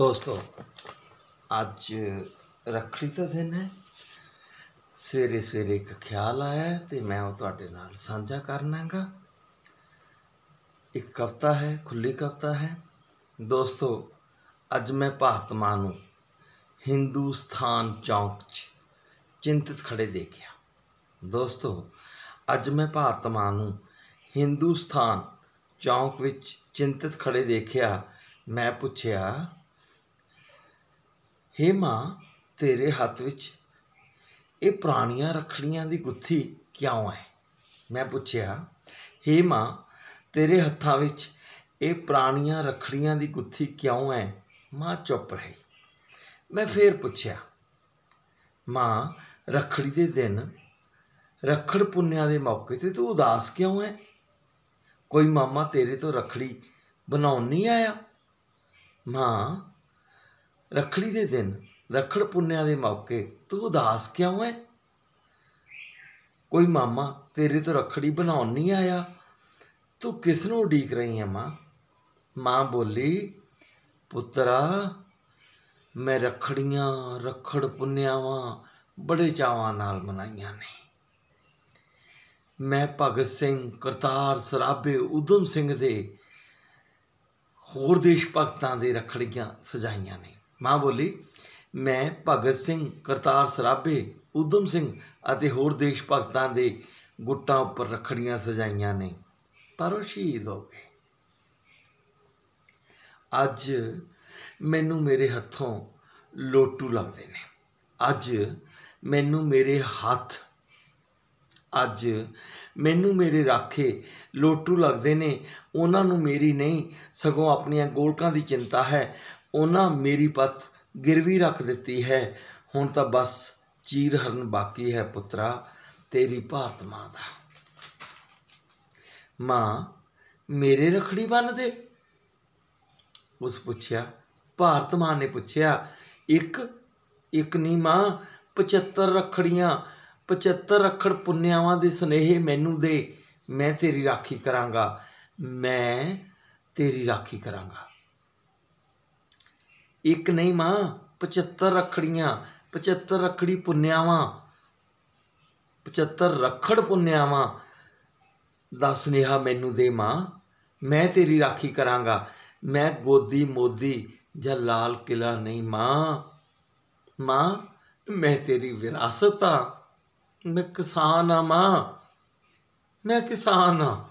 ਦੋਸਤੋ, ਅੱਜ ਰੱਖੜੀ ਦਾ ਦਿਨ ਹੈ। ਸਵੇਰੇ ਸਵੇਰੇ ਇੱਕ ਖਿਆਲ ਆਇਆ ਹੈ ਤੇ ਮੈਂ ਉਹ ਤੁਹਾਡੇ ਨਾਲ ਸਾਂਝਾ ਕਰਨਾਗਾ ਇੱਕ ਕਵਿਤਾ ਹੈ ਖੁੱਲੀ ਕਵਿਤਾ ਹੈ। ਦੋਸਤੋ, ਅੱਜ ਮੈਂ ਭਾਰਤ ਮਾਂ ਨੂੰ ਹਿੰਦੁਸਤਾਨ ਚੌਂਕ 'ਚ ਚਿੰਤਤ ਖੜੇ ਦੇਖਿਆ। ਦੋਸਤੋ, ਅੱਜ ਮੈਂ ਭਾਰਤ ਮਾਂ ਨੂੰ ਹਿੰਦੁਸਤਾਨ ਚੌਂਕ ਵਿੱਚ ਚਿੰਤਿਤ ਖੜੇ ਦੇਖਿਆ। ਮੈਂ ਪੁੱਛਿਆ ਹੇ ਮਾਂ, ਤੇਰੇ ਹੱਥ ਵਿੱਚ ਇਹ ਪੁਰਾਣੀਆਂ ਰੱਖੜੀਆਂ ਦੀ ਗੁੱਥੀ ਕਿਉਂ ਹੈ? ਮੈਂ ਪੁੱਛਿਆ, ਹੇ ਮਾਂ, ਤੇਰੇ ਹੱਥਾਂ ਵਿੱਚ ਇਹ ਪੁਰਾਣੀਆਂ ਰੱਖੜੀਆਂ ਦੀ ਗੁੱਥੀ ਕਿਉਂ ਹੈ? ਮਾਂ ਚੁੱਪ ਰਹੀ। ਮੈਂ ਫੇਰ ਪੁੱਛਿਆ, ਮਾਂ, ਰੱਖੜੀ ਦੇ ਦਿਨ ਰੱਖੜ ਪੁੰਨਿਆ ਦੇ ਮੌਕੇ ਤੇ ਤੂੰ ਉਦਾਸ ਕਿਉਂ ਹੈ? ਕੋਈ ਮਾਮਾ ਤੇਰੇ ਤੋਂ ਰੱਖੜੀ ਬਣਾਉਣ ਨਹੀਂ ਆਇਆ? ਮਾਂ ਰੱਖੜੀ ਦੇ ਦਿਨ, ਰੱਖੜ ਪੁੰਨਿਆ ਦੇ ਮੌਕੇ, ਤੂੰ ਉਦਾਸ ਕਿਉਂ ਹੈ ਕੋਈ ਮਾਮਾ, ਤੇਰੇ ਤੋਂ ਰੱਖੜੀ ਬਣਾਉਣ ਨਹੀਂ ਆਇਆ। ਤੂੰ ਕਿਸ ਨੂੰ ਉਡੀਕ ਰਹੀ ਹੈ ਮਾਂ? ਮਾਂ ਬੋਲੀ, ਪੁੱਤਰਾ, ਮੈਂ ਰੱਖੜੀਆਂ, ਰੱਖੜ ਪੁੰਨਿਆਵਾਂ ਬੜੇ ਚਾਵਾਂ ਨਾਲ ਮਨਾਈਆਂ ਨੇ। ਮੈਂ ਭਗਤ ਸਿੰਘ, ਕਰਤਾਰ ਸਰਾਭੇ ਉਦਮ ਸਿੰਘ ਦੇ ਹੋਰ ਦੇਸ਼ ਭਗਤਾਂ ਦੇ ਰੱਖੜੀਆਂ ਸਜਾਈਆਂ ਨੇ। ਮਾਂ ਬੋਲੀ, ਮੈਂ ਭਗਤ ਸਿੰਘ, ਕਰਤਾਰ ਸਰਾਭੇ ਉਦਮ ਸਿੰਘ ਅਤੇ ਹੋਰ ਦੇਸ਼ ਭਗਤਾਂ ਦੇ ਗੁੱਟਾਂ ਉੱਪਰ ਰੱਖੜੀਆਂ ਸਜਾਈਆਂ ਨੇ। ਪਰ ਉਹ ਸ਼ਹੀਦ ਹੋ ਗਏ। ਅੱਜ ਮੈਨੂੰ ਮੇਰੇ ਹੱਥੋਂ ਲੋਟੂ ਲੱਗਦੇ ਨੇ। ਅੱਜ ਮੈਨੂੰ ਮੇਰੇ ਹੱਥ, ਅੱਜ ਮੈਨੂੰ ਮੇਰੇ ਰਾਖੇ ਲੋਟੂ ਲੱਗਦੇ ਨੇ। ਉਹਨਾਂ ਨੂੰ ਮੇਰੀ ਨਹੀਂ, ਸਗੋਂ ਆਪਣੀਆਂ ਗੋਲਕਾਂ ਦੀ ਚਿੰਤਾ ਹੈ। ਉਹਨਾਂ ਮੇਰੀ ਪੱਤ ਗਿਰਵੀ ਰੱਖ ਦਿੱਤੀ ਹੈ। ਹੁਣ ਤਾਂ ਬਸ ਚੀਰ ਹਰਨ ਬਾਕੀ ਹੈ ਪੁੱਤਰਾ, ਤੇਰੀ ਭਾਰਤ ਮਾਂ ਦਾ। ਮਾਂ, ਮੇਰੇ ਰਖੜੀ ਬੰਨ ਦੇ। ਉਸ ਪੁੱਛਿਆ, ਭਾਰਤ ਮਾਂ ਨੇ ਪੁੱਛਿਆ, ਇੱਕ ਇੱਕ ਨਹੀਂ ਮਾਂ 75 ਰਖੜੀਆਂ 75 ਰੱਖੜ ਪੁੰਨਿਆਵਾਂ ਦੇ ਸੁਨੇਹੇ ਮੈਨੂੰ ਦੇ। ਮੈਂ ਤੇਰੀ ਰਾਖੀ ਕਰਾਂਗਾ। ਮੈਂ ਤੇਰੀ ਰਾਖੀ ਕਰਾਂਗਾ। ਇੱਕ ਨਹੀਂ ਮਾਂ 75 ਰੱਖੜੀਆਂ 75 ਰੱਖੜੀ ਪੁੰਨਿਆਵਾਂ। 75 ਰੱਖੜ ਪੁੰਨਿਆਵਾਂ। ਦਾ ਸੁਨੇਹਾ ਮੈਨੂੰ ਦੇ ਮਾਂ, ਮੈਂ ਤੇਰੀ ਰਾਖੀ ਕਰਾਂਗਾ। ਮੈਂ ਗੋਦੀ, ਮੋਦੀ ਜਾਂ ਲਾਲ ਕਿਲਾ ਨਹੀਂ ਮਾਂ। ਮਾਂ, ਮੈਂ ਤੇਰੀ ਵਿਰਾਸਤ ਆ। ਮੈਂ ਕਿਸਾਨ ਆ ਮਾਂ। ਮੈਂ ਕਿਸਾਨ ਆ।